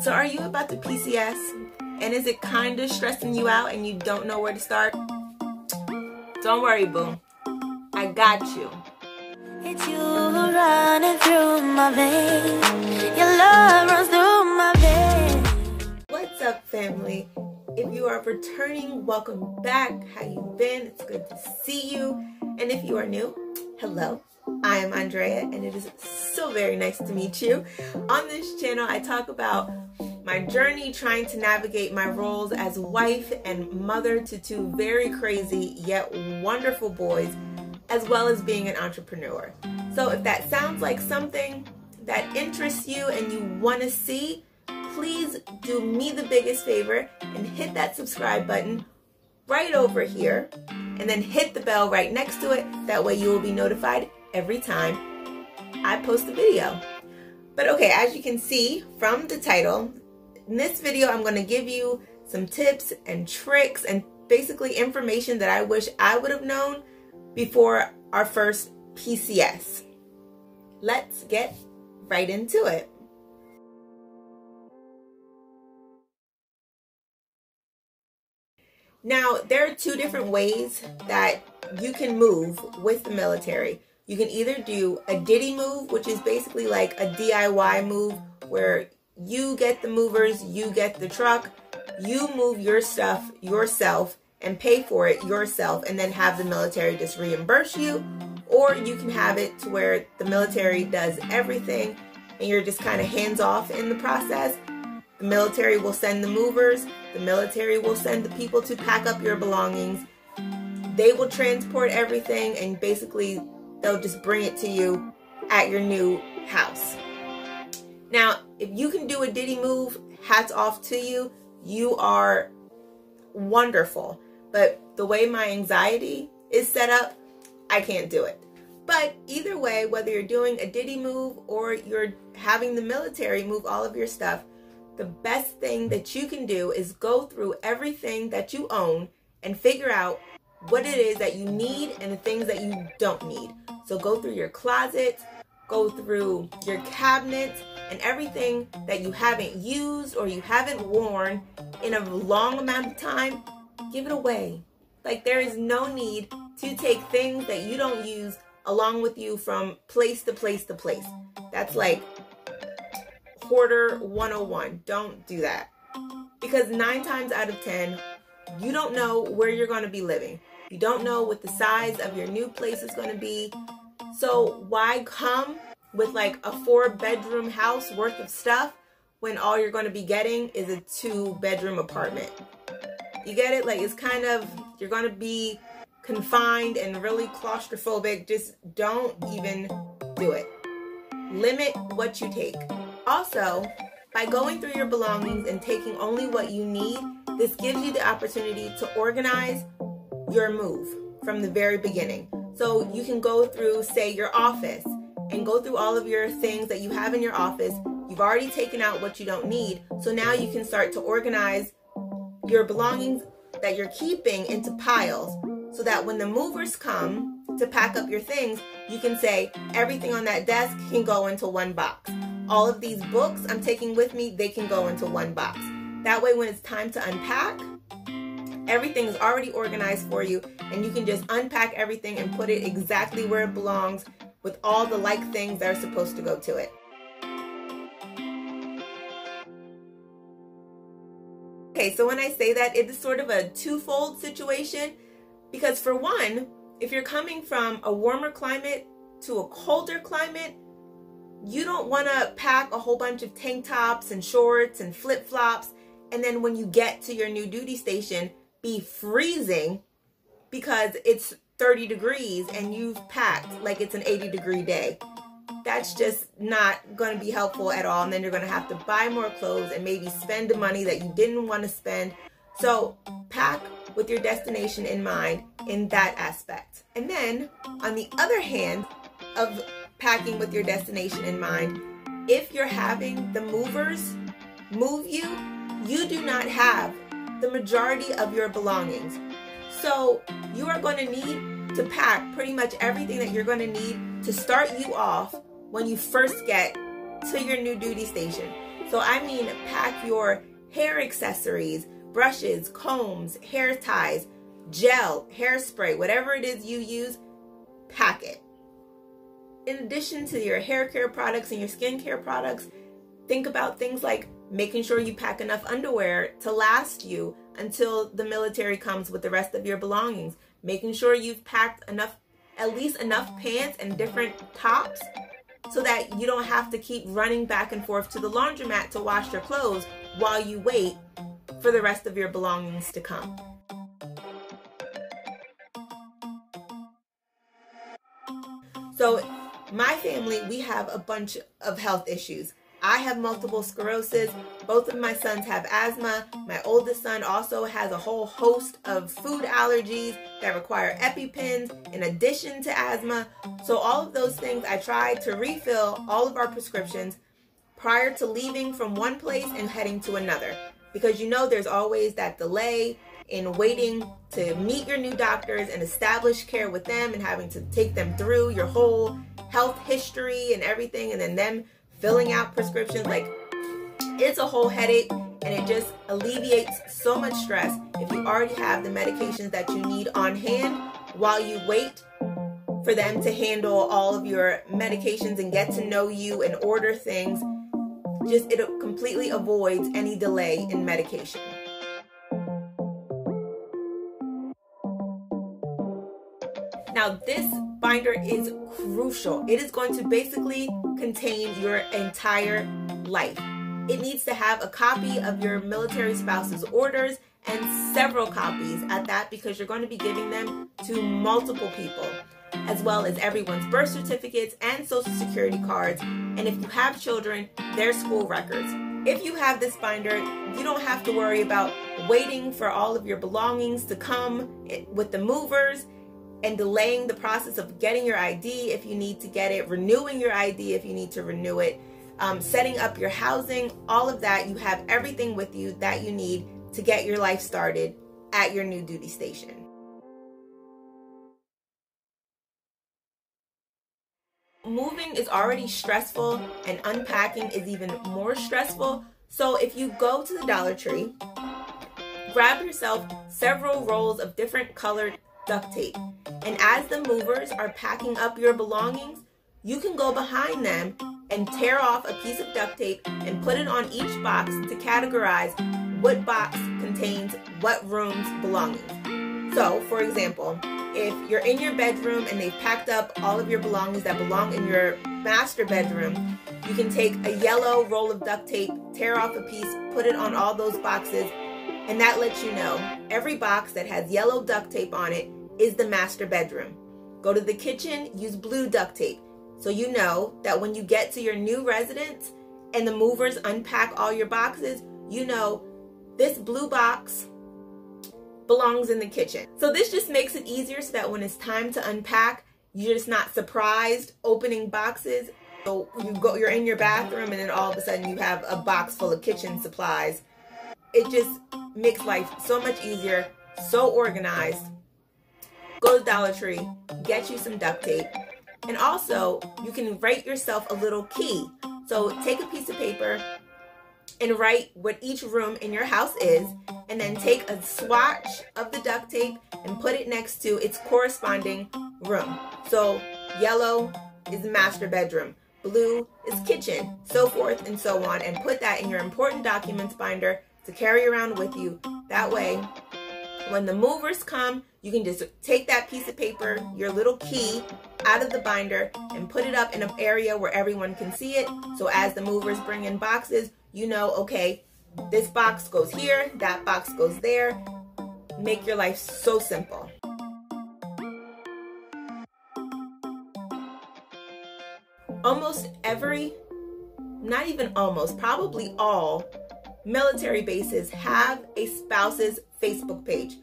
So are you about to PCS? And is it kind of stressing you out and you don't know where to start? Don't worry, boo. I got you. It's you running through my veins. Your love runs through my veins. What's up, family? If you are returning, welcome back. How you been? It's good to see you. And if you are new, hello. I am Andrea and it is so very nice to meet you. On this channel, I talk about my journey trying to navigate my roles as wife and mother to two very crazy yet wonderful boys, as well as being an entrepreneur. So if that sounds like something that interests you and you want to see, please do me the biggest favor and hit that subscribe button right over here and then hit the bell right next to it. That way you will be notified every time I post a video. But okay, as you can see from the title, in this video I'm going to give you some tips and tricks and basically information that I wish I would have known before our first PCS. Let's get right into it. Now, there are two different ways that you can move with the military. You can either do a DITY move, which is basically like a DIY move where you get the movers, you get the truck, you move your stuff yourself and pay for it yourself and then have the military just reimburse you. Or you can have it to where the military does everything and you're just kind of hands off in the process. The military will send the movers, the military will send the people to pack up your belongings. They will transport everything and basically they'll just bring it to you at your new house. Now, if you can do a DITY move, hats off to you. You are wonderful. But the way my anxiety is set up, I can't do it. But either way, whether you're doing a DITY move or you're having the military move all of your stuff, the best thing that you can do is go through everything that you own and figure out what it is that you need and the things that you don't need. So go through your closet, go through your cabinets, and everything that you haven't used or you haven't worn in a long amount of time, give it away. Like there is no need to take things that you don't use along with you from place to place to place. That's like hoarder 101. Don't do that. Because nine times out of 10, you don't know where you're going to be living. You don't know what the size of your new place is going to be. So why come with like a four bedroom house worth of stuff when all you're going to be getting is a two bedroom apartment? You get it? Like it's kind of, you're going to be confined and really claustrophobic. Just don't even do it. Limit what you take. Also, by going through your belongings and taking only what you need, this gives you the opportunity to organize your move from the very beginning. So you can go through, say, your office and go through all of your things that you have in your office. You've already taken out what you don't need. So now you can start to organize your belongings that you're keeping into piles so that when the movers come to pack up your things, you can say everything on that desk can go into one box. All of these books I'm taking with me, they can go into one box. That way when it's time to unpack, Everything is already organized for you and you can just unpack everything and put it exactly where it belongs with all the like things that are supposed to go to it. Okay, so when I say that, it is sort of a twofold situation because for one, if you're coming from a warmer climate to a colder climate, you don't want to pack a whole bunch of tank tops and shorts and flip-flops and then when you get to your new duty station, be freezing because it's 30 degrees and you've packed like it's an 80 degree day. That's just not going to be helpful at all. And then you're going to have to buy more clothes and maybe spend the money that you didn't want to spend. So pack with your destination in mind in that aspect. And then on the other hand of packing with your destination in mind, if you're having the movers move you, you do not have the majority of your belongings. So you are going to need to pack pretty much everything that you're going to need to start you off when you first get to your new duty station. So I mean pack your hair accessories, brushes, combs, hair ties, gel, hairspray, whatever it is you use, pack it. In addition to your hair care products and your skincare products, think about things like making sure you pack enough underwear to last you until the military comes with the rest of your belongings. Making sure you've packed enough, at least enough pants and different tops so that you don't have to keep running back and forth to the laundromat to wash your clothes while you wait for the rest of your belongings to come. So, my family, we have a bunch of health issues. I have multiple sclerosis. Both of my sons have asthma. My oldest son also has a whole host of food allergies that require EpiPens in addition to asthma. So, all of those things, I try to refill all of our prescriptions prior to leaving from one place and heading to another. Because you know, there's always that delay in waiting to meet your new doctors and establish care with them and having to take them through your whole health history and everything, and then them filling out prescriptions. Like, it's a whole headache and it just alleviates so much stress if you already have the medications that you need on hand while you wait for them to handle all of your medications and get to know you and order things. Just it completely avoids any delay in medication. Now, this binder is crucial. It is going to basically contain your entire life. It needs to have a copy of your military spouse's orders and several copies at that because you're going to be giving them to multiple people, as well as everyone's birth certificates and social security cards. And if you have children, their school records. If you have this binder, you don't have to worry about waiting for all of your belongings to come eh, with the movers and delaying the process of getting your ID if you need to get it, renewing your ID if you need to renew it, um, setting up your housing, all of that. You have everything with you that you need to get your life started at your new duty station. Moving is already stressful and unpacking is even more stressful. So if you go to the Dollar Tree, grab yourself several rolls of different colored duct tape. And as the movers are packing up your belongings, you can go behind them and tear off a piece of duct tape and put it on each box to categorize what box contains what room's belongings. So, for example, if you're in your bedroom and they've packed up all of your belongings that belong in your master bedroom, you can take a yellow roll of duct tape, tear off a piece, put it on all those boxes, and that lets you know every box that has yellow duct tape on it is the master bedroom. Go to the kitchen, use blue duct tape. So you know that when you get to your new residence and the movers unpack all your boxes, you know this blue box belongs in the kitchen. So this just makes it easier so that when it's time to unpack, you're just not surprised opening boxes. So you go you're in your bathroom and then all of a sudden you have a box full of kitchen supplies. It just makes life so much easier, so organized go to Dollar Tree, get you some duct tape. And also, you can write yourself a little key. So take a piece of paper and write what each room in your house is, and then take a swatch of the duct tape and put it next to its corresponding room. So yellow is master bedroom, blue is kitchen, so forth and so on, and put that in your important documents binder to carry around with you. That way, when the movers come, you can just take that piece of paper, your little key, out of the binder and put it up in an area where everyone can see it. So as the movers bring in boxes, you know, okay, this box goes here, that box goes there. Make your life so simple. Almost every, not even almost, probably all military bases have a spouse's Facebook page.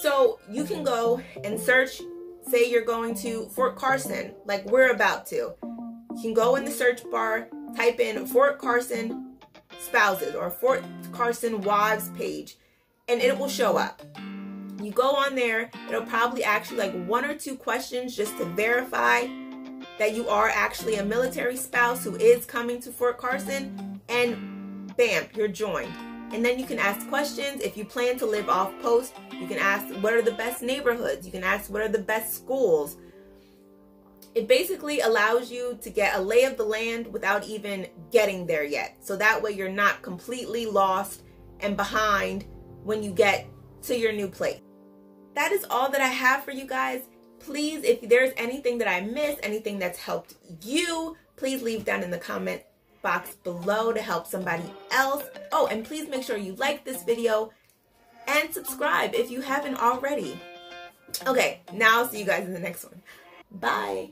So you can go and search, say you're going to Fort Carson, like we're about to. You can go in the search bar, type in Fort Carson spouses or Fort Carson wives page, and it will show up. You go on there, it'll probably ask you like one or two questions just to verify that you are actually a military spouse who is coming to Fort Carson and bam, you're joined. And then you can ask questions. If you plan to live off post, you can ask what are the best neighborhoods? You can ask what are the best schools? It basically allows you to get a lay of the land without even getting there yet. So that way you're not completely lost and behind when you get to your new place. That is all that I have for you guys. Please, if there's anything that I missed, anything that's helped you, please leave down in the comment box below to help somebody else. Oh, and please make sure you like this video and subscribe if you haven't already. Okay, now I'll see you guys in the next one. Bye.